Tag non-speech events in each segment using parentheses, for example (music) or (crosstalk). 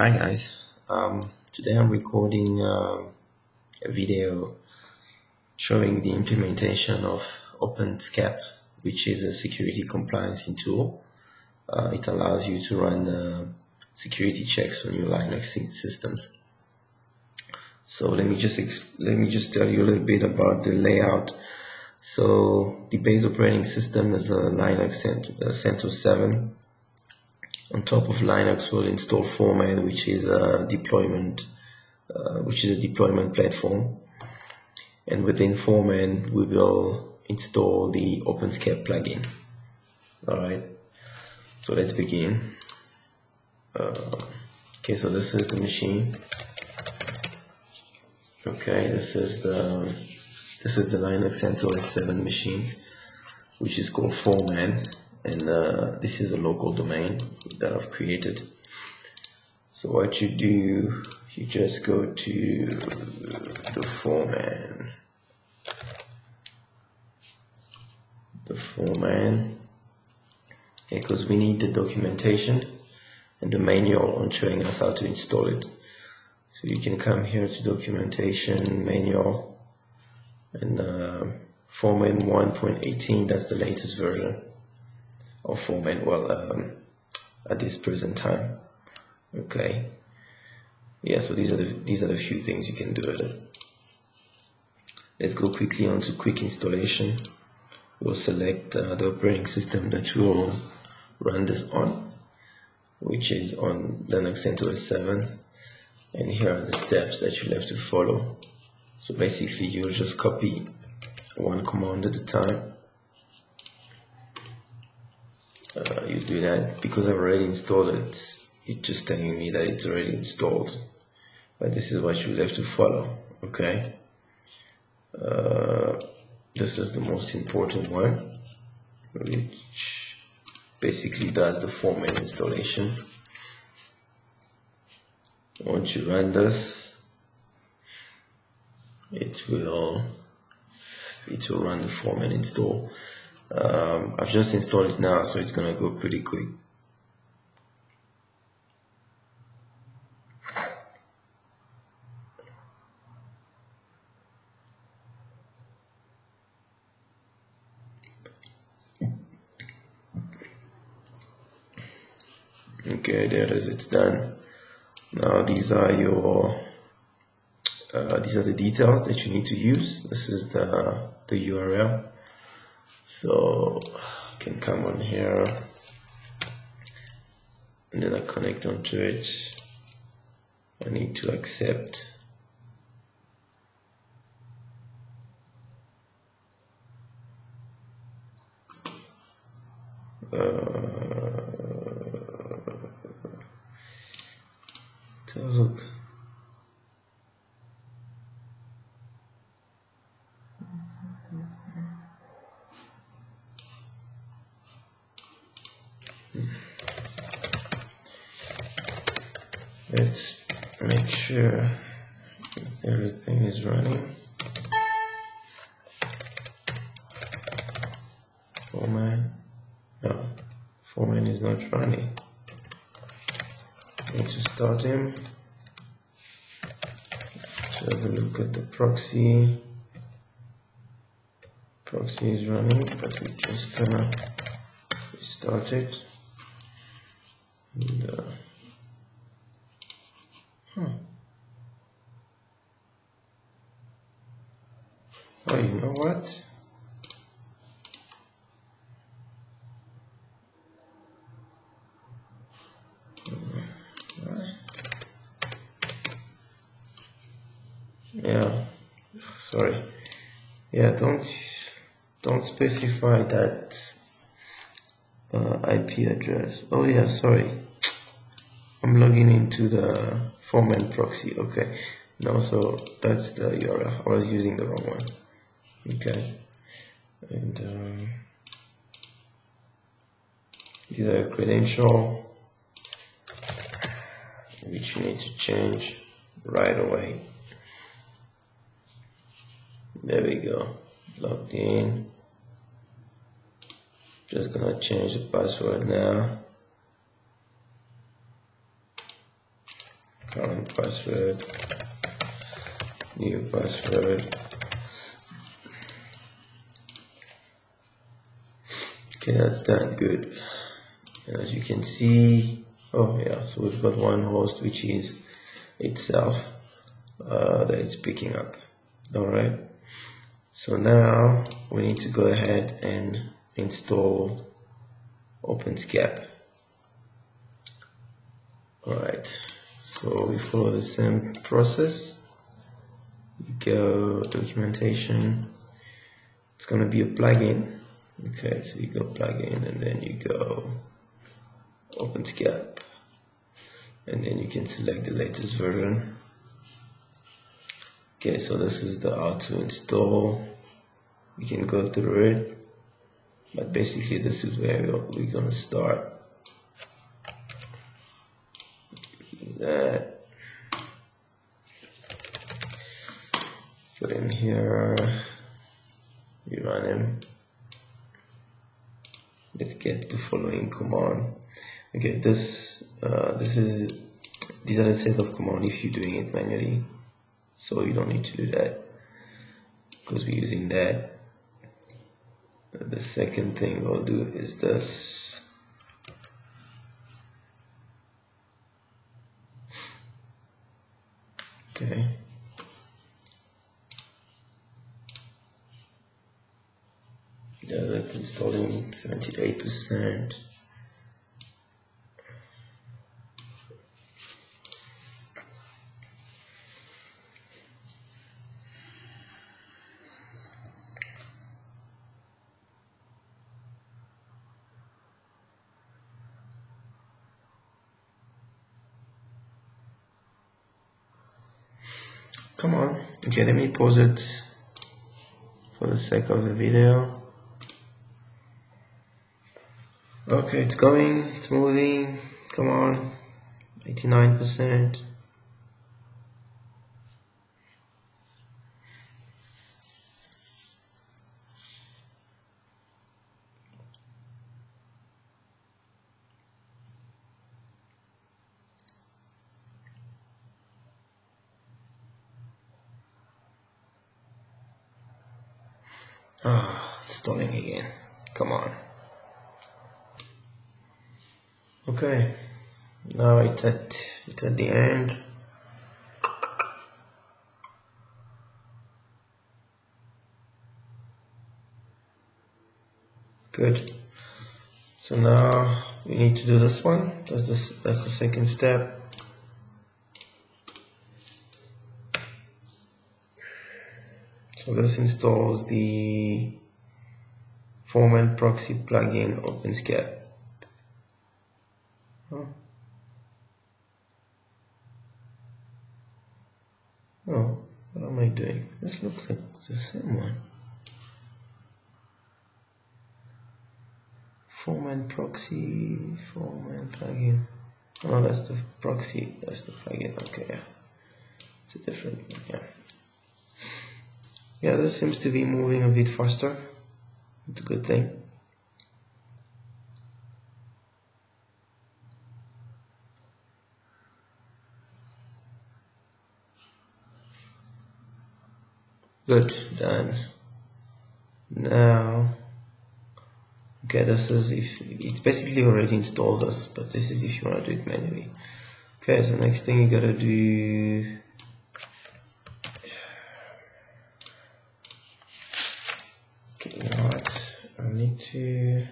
Hi guys, um, today I'm recording uh, a video showing the implementation of OpenSCAP, which is a security compliance tool. Uh, it allows you to run uh, security checks on your Linux systems. So let me just let me just tell you a little bit about the layout. So the base operating system is a Linux CentOS 7 on top of Linux, we'll install Foreman, which is a deployment, uh, which is a deployment platform. And within Foreman, we will install the OpenSCAP plugin. All right. So let's begin. Uh, okay, so this is the machine. Okay, this is the this is the Linux CentOS 7 machine, which is called Foreman and uh, this is a local domain that I've created. So what you do you just go to the foreman the foreman because we need the documentation and the manual on showing us how to install it. So you can come here to documentation manual and uh, Foreman 1.18 that's the latest version of Foreman well um, at this present time. Okay. Yeah so these are the these are the few things you can do. With it let's go quickly on to quick installation. We'll select uh, the operating system that will run this on which is on Linux CentOS 7 and here are the steps that you'll have to follow. So basically you'll just copy one command at a time uh, you do that. Because I've already installed it it's just telling me that it's already installed. But this is what you have to follow okay? Uh, this is the most important one which basically does the Foreman installation. Once you run this it will it will run the Foreman install um, I've just installed it now so it's gonna go pretty quick. Okay there it is it's done. Now these are your uh, these are the details that you need to use. This is the the URL so I can come on here. And then I connect onto it. I need to accept. Uh, look let's make sure everything is running. Foreman? No Foreman is not running. Need to start him. Let's have a look at the proxy. Proxy is running but we just gonna restart it and, uh, huh. oh you know what yeah sorry yeah don't don't specify that uh, IP address. Oh yeah sorry. I'm logging into the Foreman proxy. Okay. No so that's the URL I was using the wrong one. Okay. And um, these are credential which you need to change right away. There we go. Logged in just gonna change the password now. Current password new password. Okay that's done good. And as you can see oh yeah so we've got one host which is itself uh, that it's picking up. Alright so now we need to go ahead and install OpenSCAP. Alright so we follow the same process. You go documentation. It's gonna be a plugin. Okay so you go plugin and then you go OpenSCAP. And then you can select the latest version. Okay so this is the how to install. You can go through it but basically this is where we're gonna start. That put in here we run him let's get the following command. Okay this uh, this is these are the set of command if you're doing it manually. So you don't need to do that because we're using that the second thing we'll do is this. Okay. Yeah that's installing 78 percent come on okay let me pause it for the sake of the video. Okay it's going it's moving come on 89 percent Again. Come on. Okay. Now it's at it's at the end. Good. So now we need to do this one. That's this that's the second step. So this installs the Foreman proxy plugin OpenSCAP. Oh. oh, what am I doing? This looks like the same one. Foreman proxy, Foreman plugin. Oh, that's the proxy, that's the plugin. Okay, yeah. It's a different one, yeah. Yeah, this seems to be moving a bit faster. It's a good thing. Good, done. Now, okay, this is if it's basically already installed us, but this is if you want to do it manually. Okay, so next thing you gotta do to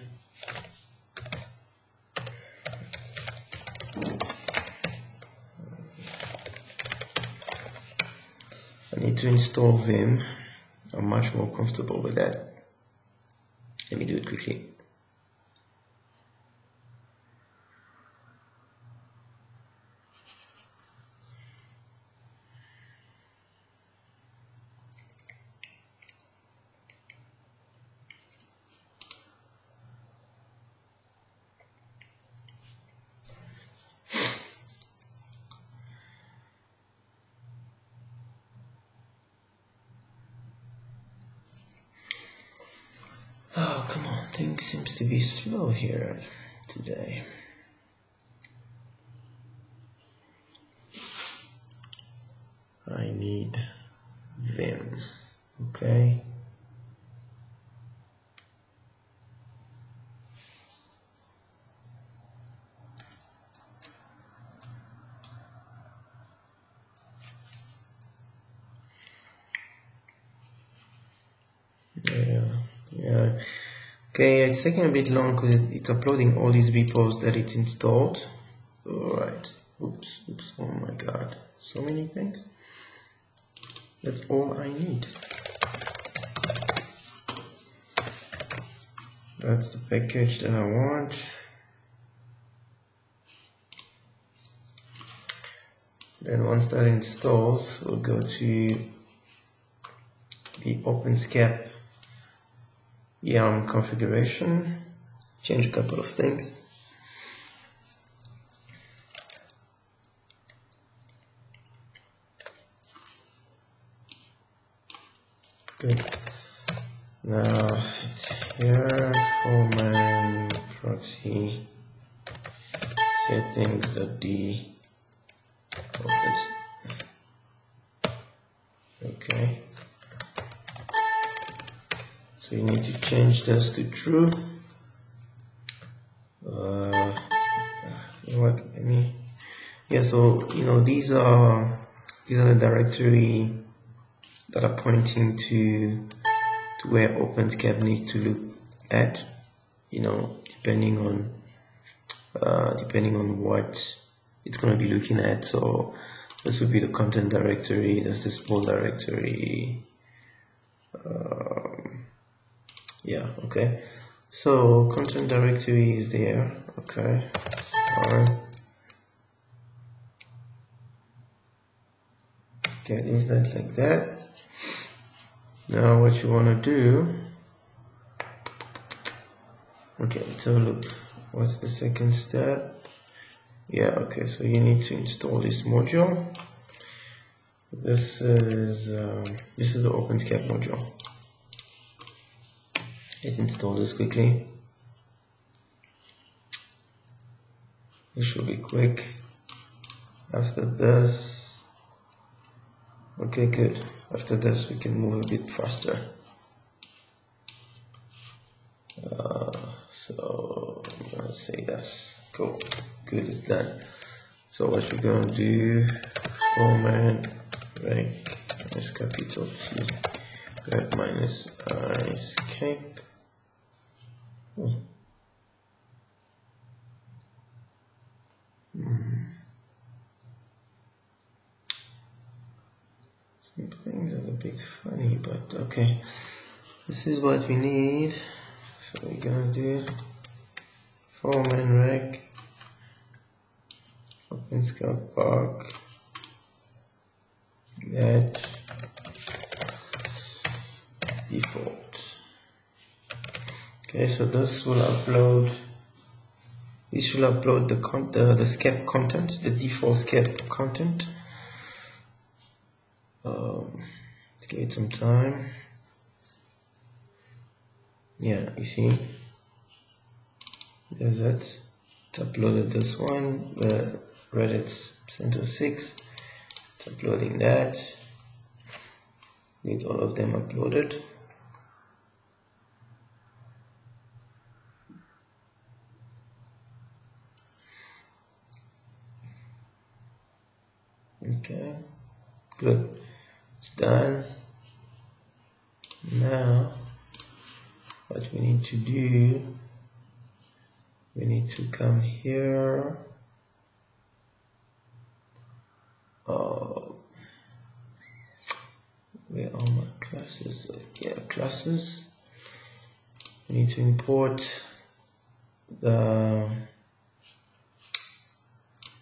I to install Vim. I'm much more comfortable with that. Let me do it quickly. seems to be slow here today. I need Vim, okay? Okay it's taking a bit long because it's uploading all these repos that it's installed. All right oops oops oh my god. So many things. That's all I need. That's the package that I want. Then once that installs we'll go to the OpenSCAP YAML configuration. Change a couple of things. Good. Now here Foreman proxy. Settings.d okay so you need to change this to true. Uh, you know what let me yeah so you know these are these are the directory that are pointing to to where OpenSCAP needs to look at you know depending on uh, depending on what it's going to be looking at. So this would be the content directory that's the spool directory. Um, yeah okay. So content directory is there okay. Okay leave that like that. Now what you want to do okay so look what's the second step? Yeah okay so you need to install this module. This is um, this is the OpenSCAP module let's install this quickly it should be quick after this Okay, good. After this, we can move a bit faster. Uh, so I'm gonna say yes. Cool. Good, it's done. So what we're gonna do? Format rec minus capital T rec minus escape. Hmm. Things are a bit funny but okay. This is what we need. So we're gonna do form rec OpenSCAP park. That okay so this will upload this will upload the con the, the SCAP content the default SCAP content. Um, let's give it some time. Yeah you see? There's it. It's uploaded this one the reddit's center 6 it's uploading that. Need all of them uploaded okay good. It's done. Now what we need to do we need to come here. Uh, where are my classes? Yeah classes. We need to import the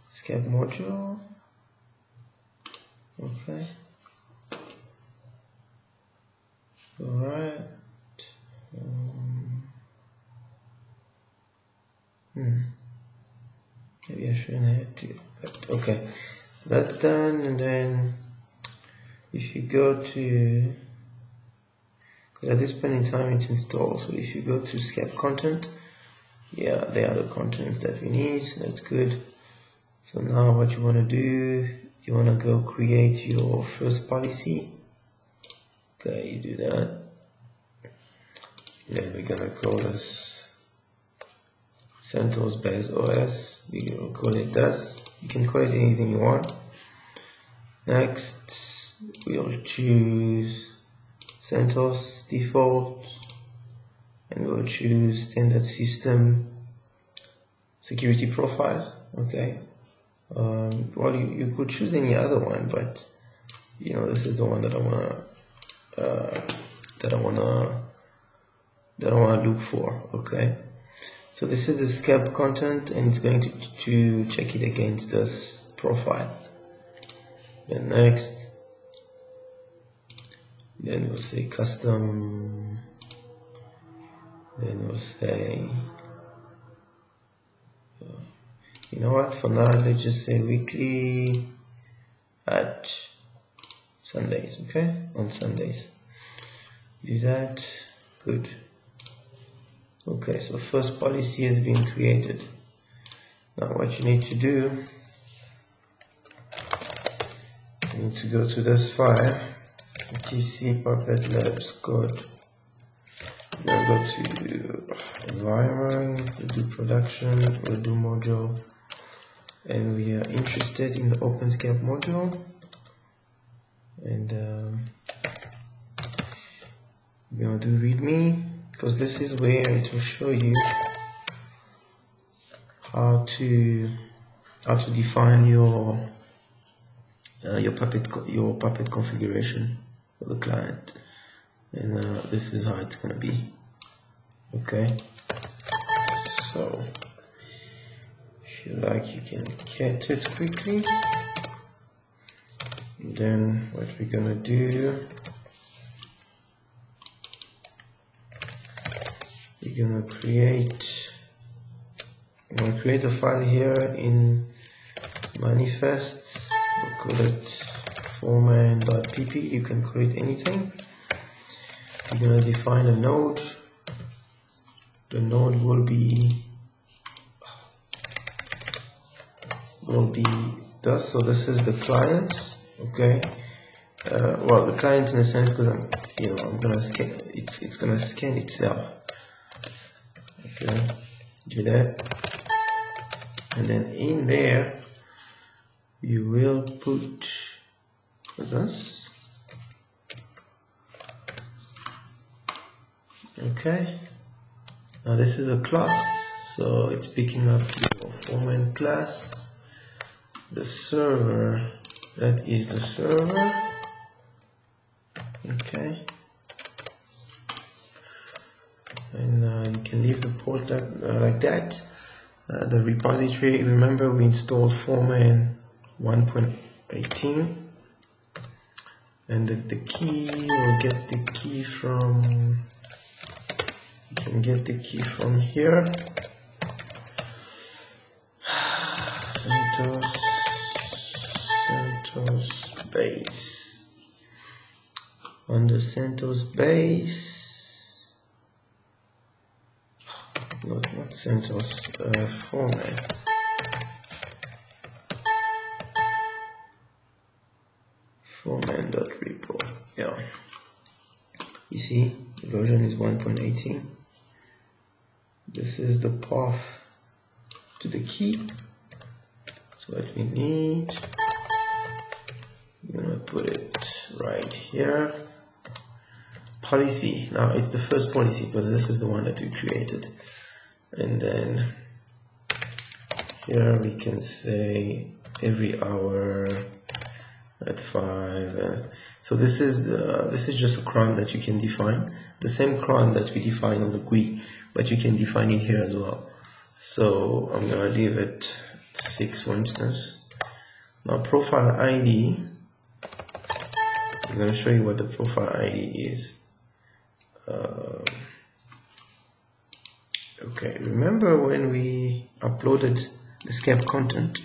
SCAP module okay Alright. Um, hmm. Maybe I shouldn't have to. But okay. So that's done, and then if you go to, because at this point in time it's installed, so if you go to SCAP content, yeah, they are the contents that we need, so that's good. So now what you want to do, you want to go create your first policy? Okay you do that. Then we're gonna call this CentOS base OS we will call it this. You can call it anything you want. Next we'll choose CentOS default and we'll choose standard system security profile okay um, well you, you could choose any other one but you know this is the one that I wanna uh, that I wanna that I wanna look for okay? So this is the SCAP content and it's going to, to check it against this profile. Then next. Then we'll say custom. Then we'll say uh, you know what? For now let's just say weekly at Sundays okay? On Sundays. Do that. Good. Okay so first policy has been created. Now what you need to do you need to go to this file tc puppet labs code. Now go to environment we'll do production we'll do module and we are interested in the OpenSCAP module. And um, we're going to do readme because this is where it will show you how to how to define your uh, your puppet your puppet configuration for the client. And uh, this is how it's gonna be. Okay? So you like you can get it quickly. Then what we're gonna do we're gonna create we're gonna create a file here in manifest we'll call it foreman.pp you can create anything. Going to define a node. The node will be will be this so this is the client okay? Uh, well the client in a sense because I'm you know I'm gonna scan it's it's gonna scan itself. Okay do that. And then in there you will put this. Okay. Now this is a class so it's picking up your foreman class the server that is the server. Okay. And uh, you can leave the port like, uh, like that. Uh, the repository remember we installed foreman 1.18 and the, the key we'll get the key from you can get the key from here. (sighs) CentOS CentOS base. Not not CentOS uh, format. Foreman.repo yeah. You see the version is 1.18 this is the path to the key. That's what we need. I'm gonna put it right here policy. Now it's the first policy because this is the one that we created. And then here we can say every hour at 5 uh, so this is the, this is just a cron that you can define. The same cron that we define on the GUI but you can define it here as well. So I'm gonna leave it 6 for instance. Now profile ID I'm gonna show you what the profile ID is uh, okay remember when we uploaded the SCAP content?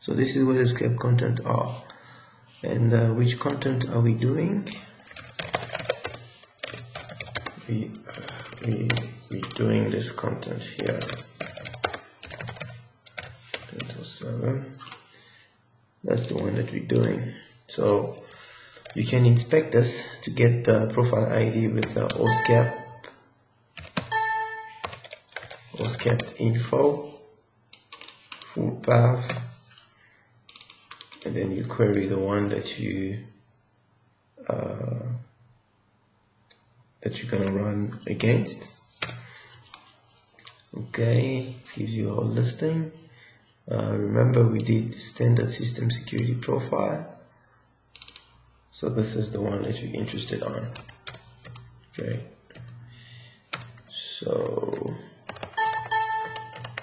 So this is where the SCAP content are. And uh, which content are we doing? We uh, we we doing this content here. 10 to 7 that's the one that we're doing. So you can inspect this to get the profile ID with the OSCAP OSCAP info. Full path. And then you query the one that you uh, that you're gonna run against. Okay it gives you a whole listing. Uh, remember we did standard system security profile so this is the one that you're interested on. Okay. So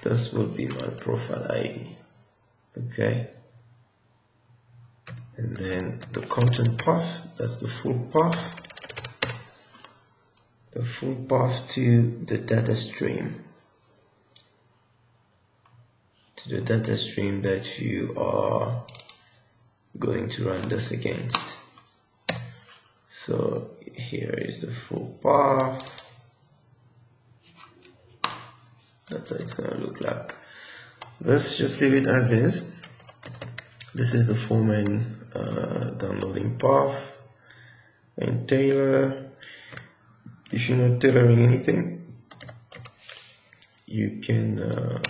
this will be my profile ID okay. And then the content path that's the full path. The full path to the data stream. To the data stream that you are going to run this against so here is the full path. That's how it's gonna look like. Let's just leave it as is. This is the full main uh, downloading path. And tailor if you're not tailoring anything you can uh,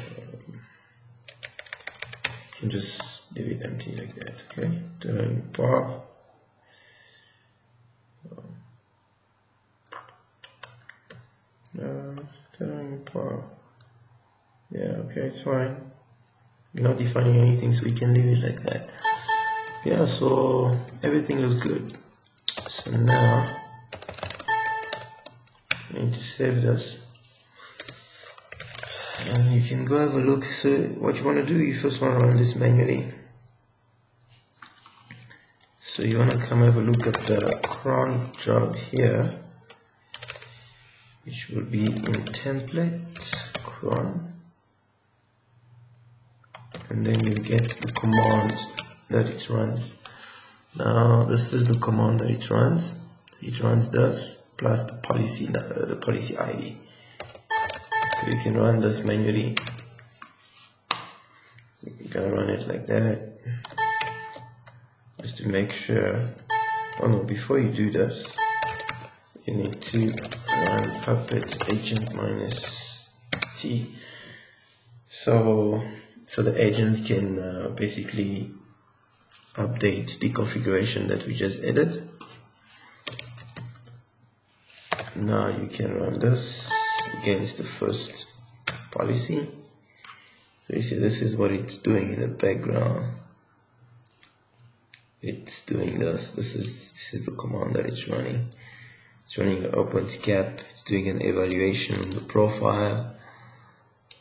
you can just leave it empty like that okay? Tailoring path uh, tailoring path yeah okay it's fine. You're not defining anything so we can leave it like that. Yeah so everything looks good. So now I need to save this. And you can go have a look so what you want to do you first want to run this manually so you want to come have a look at the cron job here which will be in template cron and then you get the command that it runs. Now this is the command that it runs. It runs this plus the policy uh, the policy ID so you can run this manually. You gotta run it like that just to make sure oh no before you do this you need to run puppet agent minus t. So so the agent can uh, basically update the configuration that we just added. Now you can run this against the first policy. So you see this is what it's doing in the background it's doing this. This is this is the command that it's running. It's running the OpenSCAP it's doing an evaluation on the profile.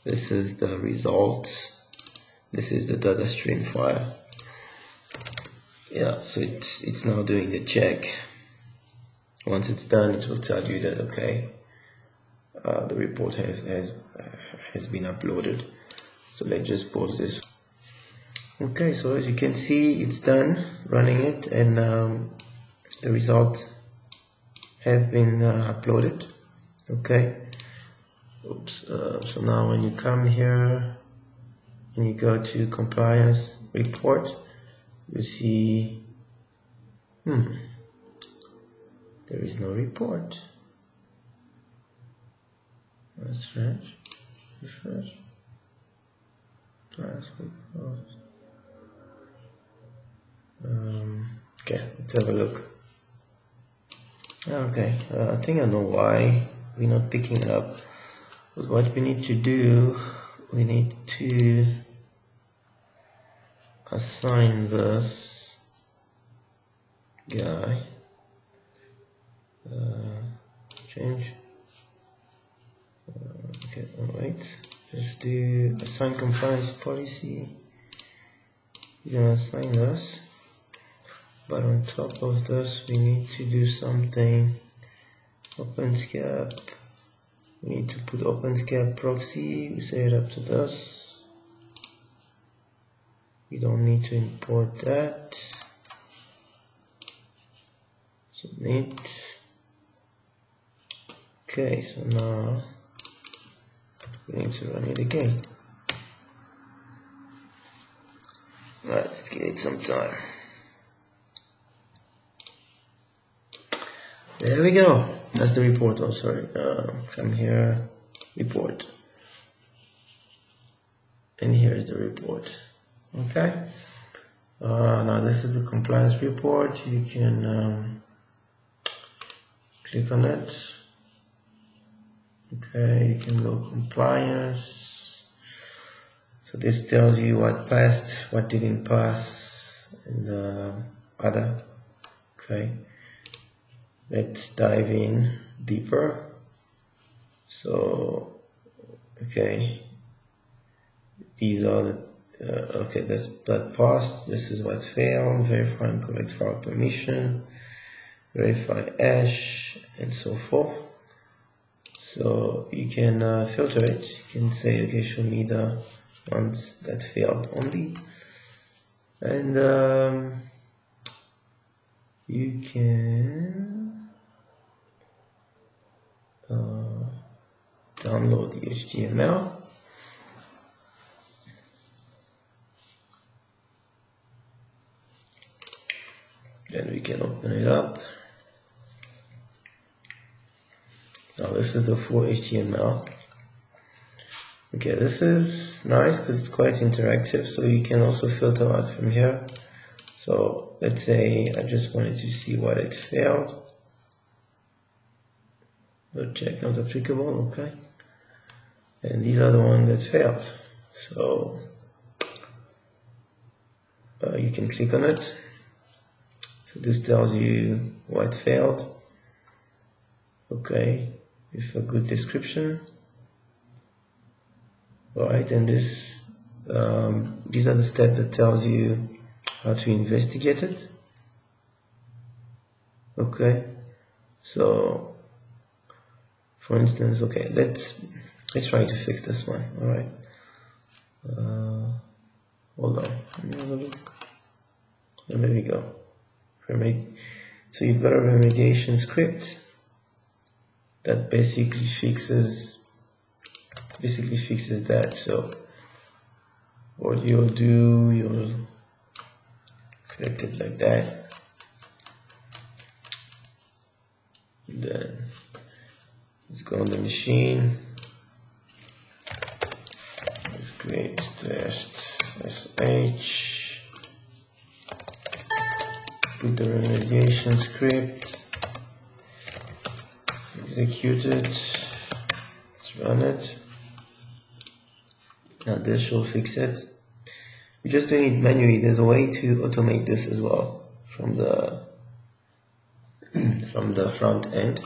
This is the result this is the data stream file. Yeah so it's it's now doing the check. Once it's done it will tell you that okay uh, the report has has has been uploaded. So let's just pause this okay so as you can see it's done running it and um, the result have been uh, uploaded. Okay. Oops uh, so now when you come here and you go to compliance report you see hmm there is no report. That's refresh. Class report um, okay let's have a look. Okay uh, I think I know why we're not picking it up. But what we need to do we need to assign this guy. Uh, change. Uh, okay wait just do assign compliance policy. You're gonna assign this but on top of this we need to do something. OpenSCAP we need to put OpenSCAP proxy. We set it up to this. We don't need to import that. Submit. Okay so now we need to run it again. Let's give it some time. There we go. That's the report. Oh, sorry. Uh, come here, report. And here's the report. Okay. Uh, now this is the compliance report. You can um, click on it. Okay, you can go compliance. So this tells you what passed, what didn't pass, and uh, other. Okay let's dive in deeper. So okay. These are the uh, okay that's that passed this is what failed verify and correct file permission verify hash and so forth. So you can uh, filter it. You can say okay show me the ones that failed only. And um, you can uh, download the HTML then we can open it up. Now this is the full HTML okay this is nice because it's quite interactive so you can also filter out from here. So let's say I just wanted to see what it failed check not applicable okay. And these are the ones that failed. So uh, you can click on it. So this tells you what failed. Okay with a good description. Alright and this um, these are the steps that tells you how to investigate it. Okay so for instance okay let's let's try to fix this one. All right. Uh, hold on. Let me have a look. And there we go. So you've got a remediation script that basically fixes basically fixes that. So what you'll do you'll select it like that. Then Let's go on the machine. Let's create test sh. Put the remediation script. Execute it. Let's run it. Now this should fix it. We're just doing it manually. There's a way to automate this as well from the (clears throat) from the front end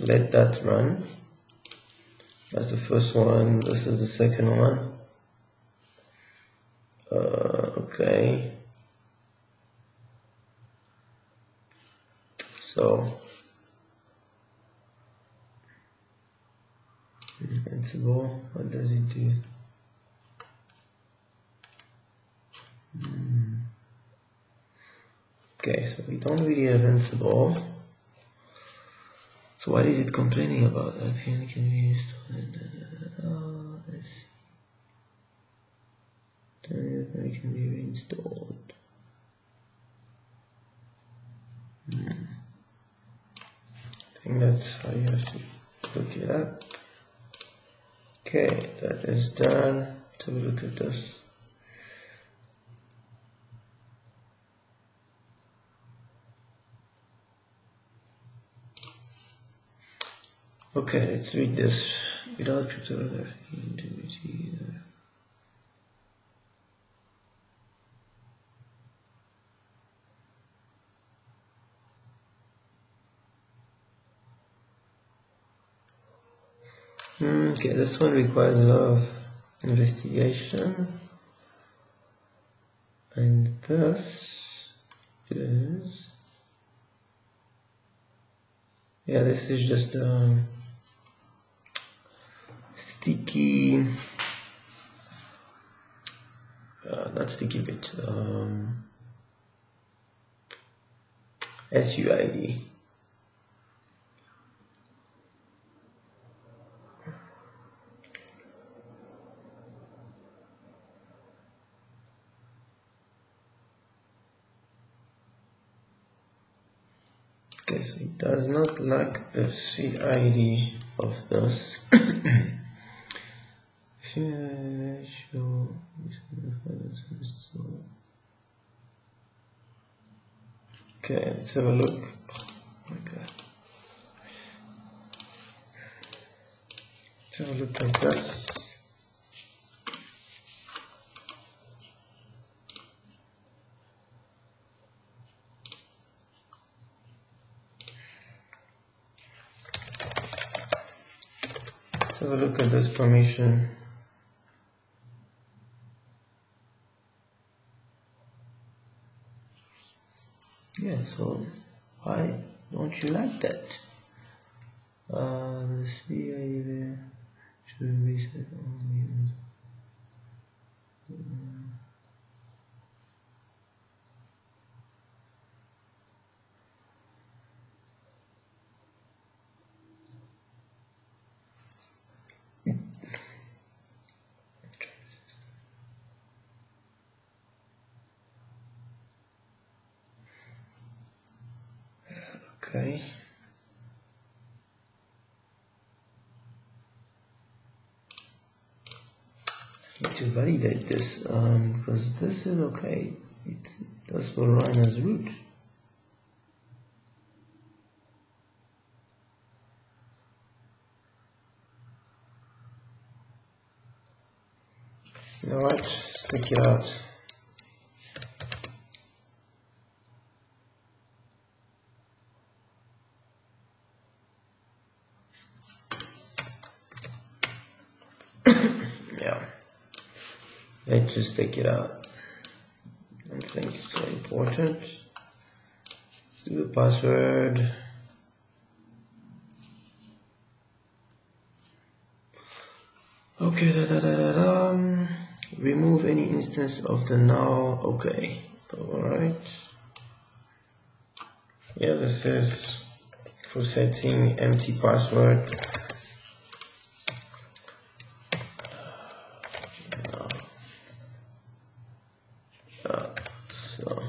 let that run. That's the first one. This is the second one. Uh, okay. So Ansible what does it do? Hmm. okay so we don't really have Ansible so what is it complaining about? VPN can be installed. Oh, I see. It can be reinstalled. Hmm. I think that's how you have to look it up. Okay, that is done. Let's have a look at this. Okay, let's read this without cryptography integrity. Okay, this one requires a lot of investigation. And this is, yeah, this is just um, sticky. Uh, not sticky bit um, SUID okay so it does not like the CID of those (coughs) this. Okay, let's have a look. Okay. Let's have a look at this. Have a look at this permission. So why don't you like that? Uh, CID should reset only. Okay. Need to validate this um, because this is okay. It does will run as root. Alright, stick it out. yeah. Let's just take it out. I don't think it's so important. Let's do the password. Okay, da da da da da. Remove any instance of the null. Okay, alright. Yeah, this is for setting empty password. Uh, so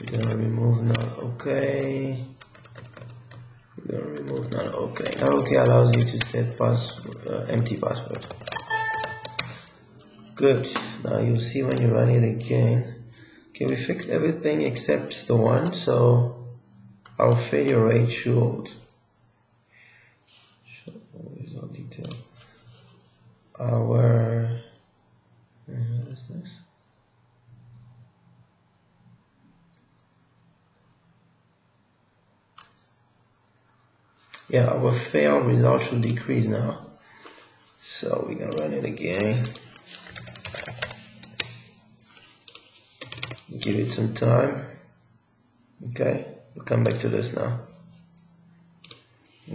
we're gonna remove null. Okay. We're gonna remove null. Okay. Now okay allows you to set pass uh, empty password. Good. Now you'll see when you run it again. Okay, we fixed everything except the one, so our failure rate should show detail. Our uh, what is this? Yeah, our fail result should decrease now. So we're gonna run it again. Give it some time. Okay, we'll come back to this now.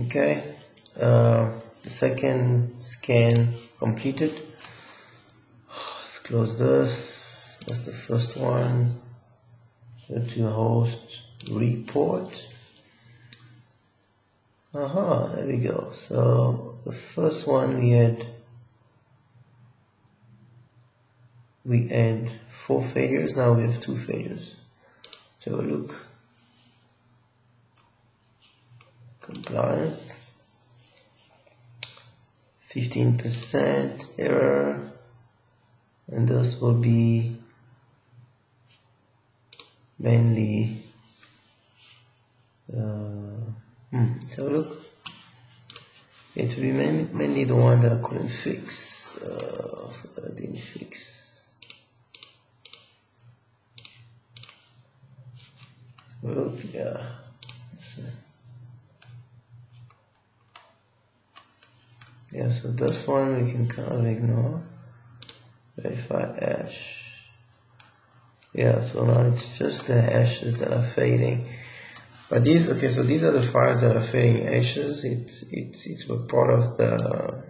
Okay, uh, the second scan completed. (sighs) Let's close this. That's the first one. Go to host report. Aha, there we go. So the first one we had we had four failures, now we have two failures. A look. Compliance. 15% error and this will be mainly uh, Hmm, let's have a look. It will be mainly, the one that I couldn't fix, uh, that I didn't fix. Let's look, yeah. Yeah, so this one we can kind of ignore. Verify hash. Yeah, so now it's just the hashes that are fading. But these, okay, so these are the files that are fading ashes. It's it's it's a part of the.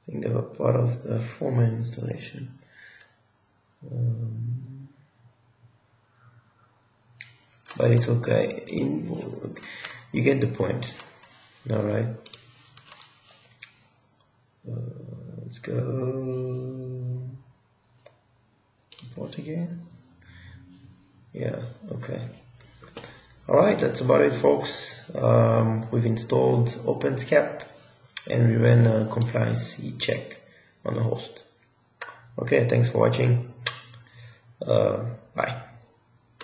I think they were part of the Foreman installation. Um, but it's okay. In, you get the point. All right. Uh, let's go import again. Yeah. Okay. Alright, that's about it folks. Um, we've installed OpenSCAP and we ran a compliance check on the host. Okay, thanks for watching. Uh, bye.